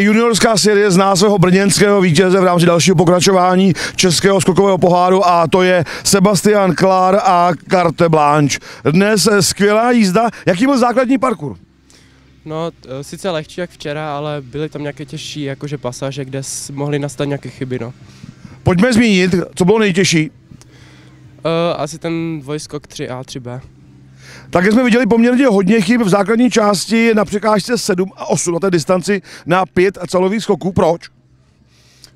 Juniorská série zná svého brněnského vítěze v rámci dalšího pokračování českého skokového poháru a to je Sebastian Klár a Carte Blanche. Dnes skvělá jízda. Jaký byl základní parkour? No, t- sice lehčí jak včera, ale byly tam nějaké těžší jakože pasáže, kde mohly nastat nějaké chyby, no. Pojďme zmínit, co bylo nejtěžší. Uh, asi ten dvojskok 3A, 3B. Také jsme viděli poměrně hodně chyb v základní části na překážce 7 a 8 na té distanci na 5 celových skoků. Proč?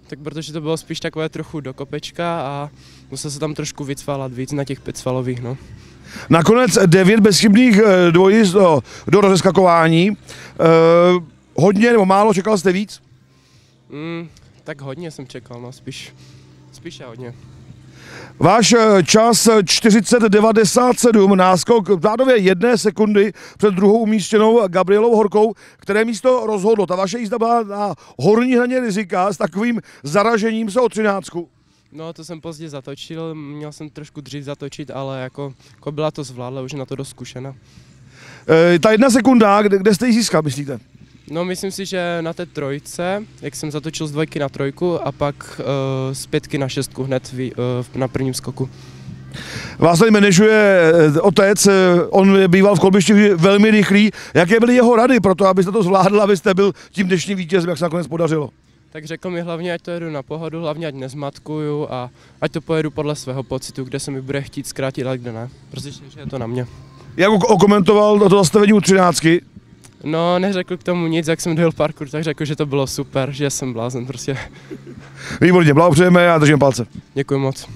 Tak protože to bylo spíš takové trochu do kopečka a musel se tam trošku vycvalat víc na těch pětsvalových, no. Nakonec 9 bezchybných eh, dvojic do, do rozeskakování. E, hodně nebo málo, čekal jste víc? Mm, tak hodně jsem čekal, no, spíš, spíše hodně. Váš eh, čas 40.97, náskok v řádově jedné sekundy před druhou umístěnou Gabrielou Horkou, které místo rozhodlo. Ta vaše jízda byla na horní hraně rizika s takovým zaražením se o třináctku. No, to jsem pozdě zatočil, měl jsem trošku dřív zatočit, ale jako, jako byla to zvládla, už je na to dost zkušena. E, ta jedna sekunda, kde, kde jste ji získal, myslíte? No, myslím si, že na té trojce, jak jsem zatočil z dvojky na trojku a pak uh, z pětky na šestku hned vý, uh, na prvním skoku. Vás tady manažuje eh, otec, eh, on býval v kolbišti velmi rychlý. Jaké byly jeho rady pro to, abyste to zvládl, abyste byl tím dnešním vítězem, jak se nakonec podařilo? Tak řekl mi hlavně, ať to jedu na pohodu, hlavně ať nezmatkuju a ať to pojedu podle svého pocitu, kde se mi bude chtít zkrátit a kde ne. Prostě, že je to na mě. Jak ok- okomentoval to zastavení u třináctky? No, neřekl k tomu nic, jak jsem dojel parkour, tak řekl, že to bylo super, že jsem blázen prostě. Výborně, blahopřejeme a držím palce. Děkuji moc.